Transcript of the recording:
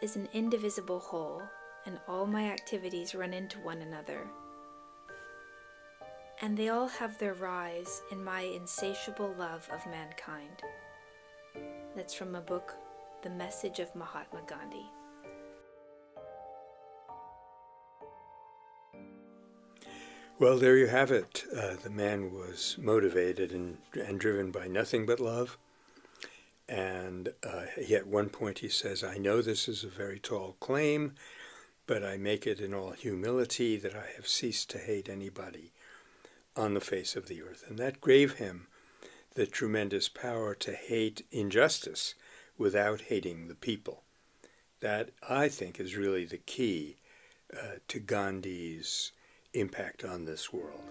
is an indivisible whole, and all my activities run into one another. And they all have their rise in my insatiable love of mankind. That's from a book, The Message of Mahatma Gandhi. Well, there you have it. Uh, the man was motivated and, and driven by nothing but love. And uh, he, at one point he says, I know this is a very tall claim, but I make it in all humility that I have ceased to hate anybody on the face of the earth. And that gave him the tremendous power to hate injustice without hating the people. That, I think, is really the key uh, to Gandhi's impact on this world.